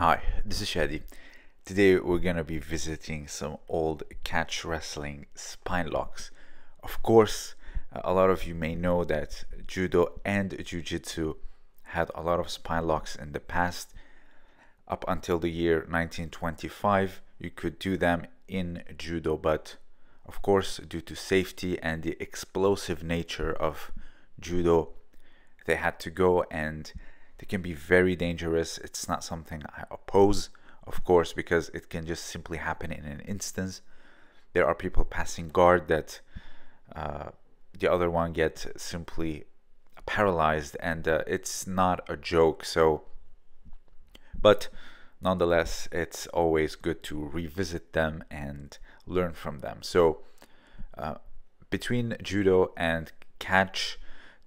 Hi, this is Chadi. Today we're gonna be visiting some old catch wrestling spine locks. Of course, uh, a lot of you may know that judo and jiu-jitsu had a lot of spine locks in the past. Up until the year 1925, you could do them in judo, but of course, due to safety and the explosive nature of judo, they had to go and they can be very dangerous. It's not something I oppose, of course, because it can just simply happen in an instance. There are people passing guard that uh, the other one gets simply paralyzed, and uh, it's not a joke. So, but nonetheless, it's always good to revisit them and learn from them. So, uh, between judo and catch,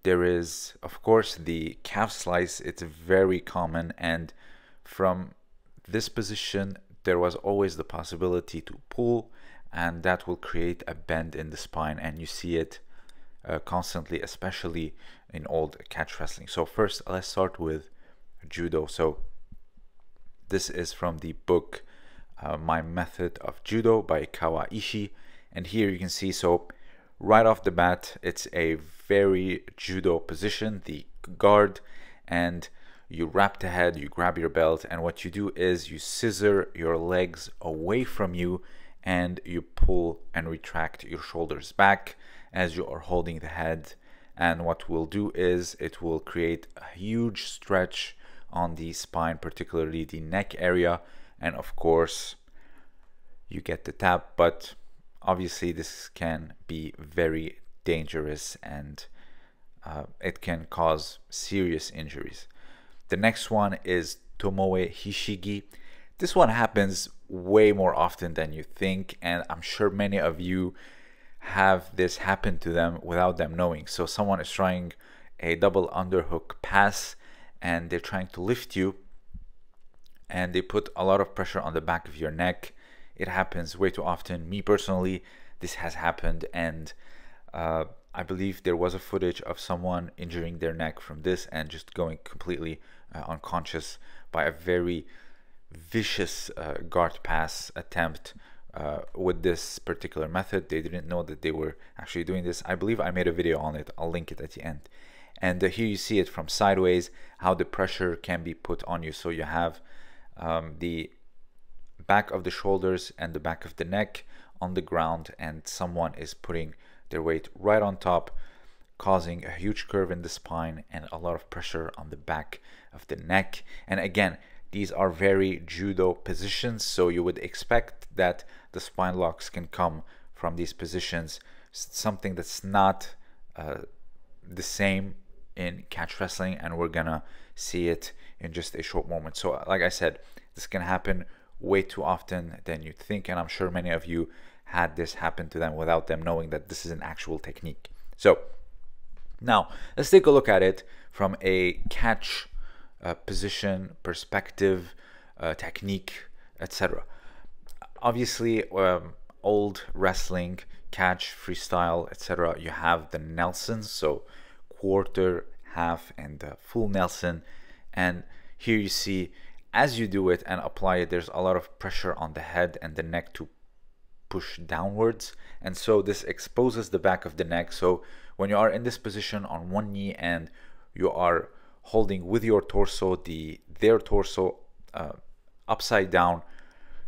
there is, of course, the calf slice. It's very common, and from this position, there was always the possibility to pull, and that will create a bend in the spine, and you see it uh, constantly, especially in old catch wrestling. So first, let's start with judo. So this is from the book uh, My Method of Judo by Kawaishi, and here you can see so right off the bat, it's a very judo position, the guard, and you wrap the head, you grab your belt, and what you do is you scissor your legs away from you and you pull and retract your shoulders back as you are holding the head. And what we'll do is it will create a huge stretch on the spine, particularly the neck area. And of course, you get the tap, but obviously this can be very dangerous and uh, it can cause serious injuries. The next one is Tomoe Hishigi. This one happens way more often than you think, and I'm sure many of you have this happen to them without them knowing. So someone is trying a double underhook pass and they're trying to lift you and they put a lot of pressure on the back of your neck it happens way too often. Me personally, this has happened, and uh, I believe there was a footage of someone injuring their neck from this and just going completely uh, unconscious by a very vicious uh, guard pass attempt uh, with this particular method. They didn't know that they were actually doing this. I believe I made a video on it. I'll link it at the end. And uh, here you see it from sideways, how the pressure can be put on you. So you have um, the back of the shoulders and the back of the neck on the ground and someone is putting their weight right on top causing a huge curve in the spine and a lot of pressure on the back of the neck. And again these are very judo positions so you would expect that the spine locks can come from these positions. Something that's not uh, the same in catch wrestling and we're gonna see it in just a short moment. So like i said this can happen way too often than you'd think. And I'm sure many of you had this happen to them without them knowing that this is an actual technique. So now let's take a look at it from a catch uh, position perspective, uh, technique, etc. Obviously, um, old wrestling, catch, freestyle, etc. You have the Nelsons, so quarter, half, and full Nelson. And here you see as you do it and apply it, there's a lot of pressure on the head and the neck to push downwards. And so this exposes the back of the neck. So when you are in this position on one knee and you are holding with your torso, the their torso uh, upside down,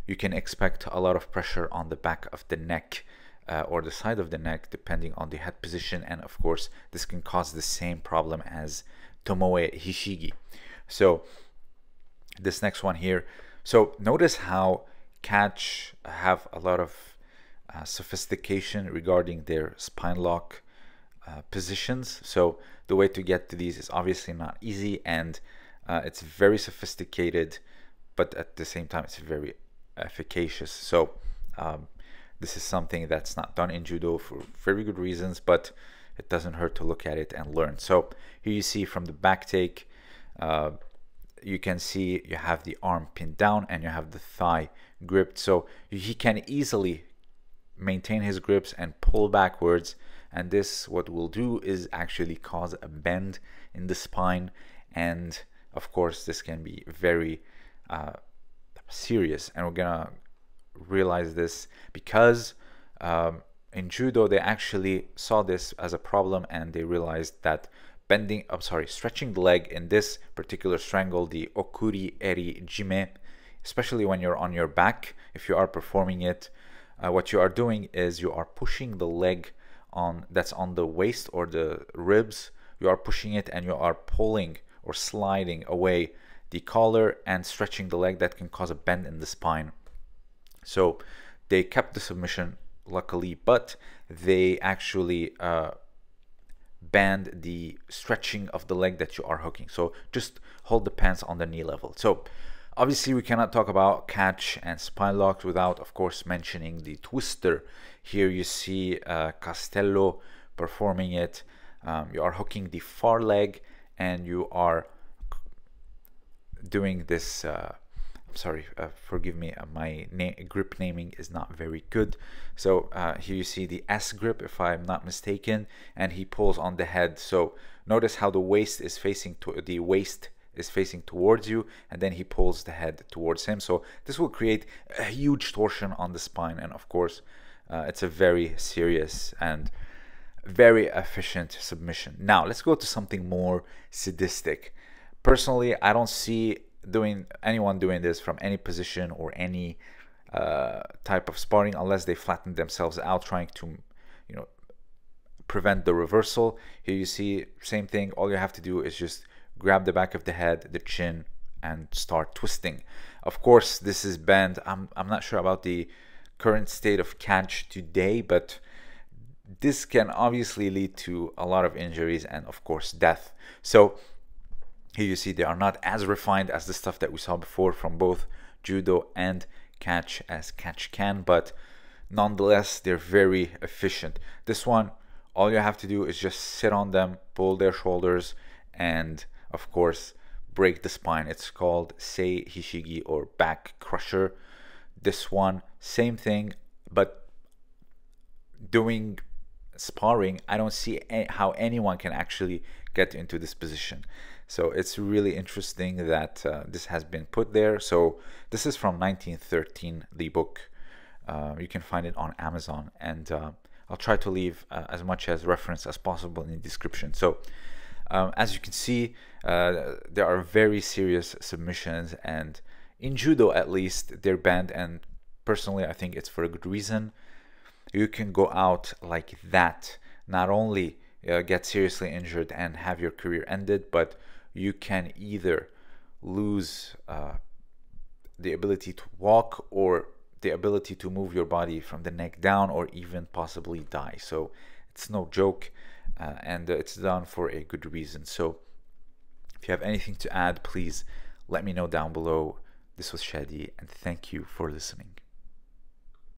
you can expect a lot of pressure on the back of the neck uh, or the side of the neck, depending on the head position. And of course, this can cause the same problem as Tomoe Hishigi. So this next one here. So notice how catch have a lot of uh, sophistication regarding their spine lock uh, positions. So the way to get to these is obviously not easy and uh, it's very sophisticated, but at the same time it's very efficacious. So um, this is something that's not done in judo for very good reasons, but it doesn't hurt to look at it and learn. So here you see from the back take, uh, you can see you have the arm pinned down and you have the thigh gripped. So he can easily maintain his grips and pull backwards. And this what will do is actually cause a bend in the spine. And of course this can be very uh, serious, and we're gonna realize this because um, in judo they actually saw this as a problem and they realized that bending i'm sorry stretching the leg in this particular strangle the okuri eri jime especially when you're on your back if you are performing it uh, what you are doing is you are pushing the leg on that's on the waist or the ribs you are pushing it and you are pulling or sliding away the collar and stretching the leg that can cause a bend in the spine. So they kept the submission luckily but they actually uh, banned the stretching of the leg that you are hooking. So just hold the pants on the knee level. So obviously we cannot talk about catch and spine locks without of course mentioning the twister. Here you see uh, Castello performing it. Um, you are hooking the far leg and you are doing this uh, sorry, uh, forgive me, uh, my na grip naming is not very good. So uh, here you see the S grip, if I'm not mistaken, and he pulls on the head. So notice how the waist is facing to the waist is facing towards you, and then he pulls the head towards him. So this will create a huge torsion on the spine, and of course, uh, it's a very serious and very efficient submission. Now let's go to something more sadistic. Personally, I don't see doing anyone doing this from any position or any uh, type of sparring unless they flatten themselves out trying to you know prevent the reversal here you see same thing all you have to do is just grab the back of the head the chin and start twisting. Of course this is banned. I'm, I'm not sure about the current state of catch today but this can obviously lead to a lot of injuries and of course death. So here you see they are not as refined as the stuff that we saw before from both judo and catch as catch can, but nonetheless they're very efficient. This one, all you have to do is just sit on them, pull their shoulders, and of course break the spine. It's called Sei Hishigi or back crusher. This one, same thing, but doing sparring, I don't see how anyone can actually get into this position. So it's really interesting that uh, this has been put there. So this is from 1913, the book. Uh, you can find it on Amazon, and uh, I'll try to leave uh, as much as reference as possible in the description. So um, as you can see, uh, there are very serious submissions, and in judo at least, they're banned. And personally, I think it's for a good reason. You can go out like that, not only uh, get seriously injured and have your career ended, but you can either lose uh, the ability to walk or the ability to move your body from the neck down or even possibly die. So it's no joke uh, and it's done for a good reason. So if you have anything to add, please let me know down below. This was Chadi and thank you for listening.